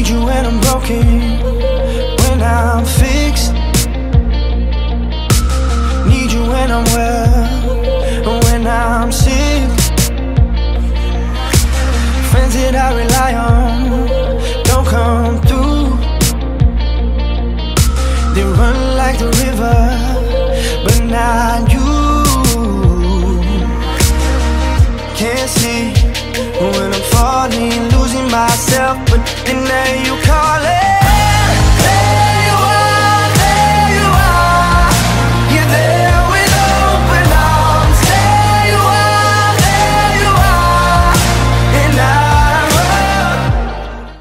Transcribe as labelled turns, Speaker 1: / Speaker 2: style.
Speaker 1: need you when I'm broken When I'm fixed. Need you when I'm well When I'm sick. Friends that I rely on Don't come through. They run like the river But not you. Can't see when I'm falling. And now you come.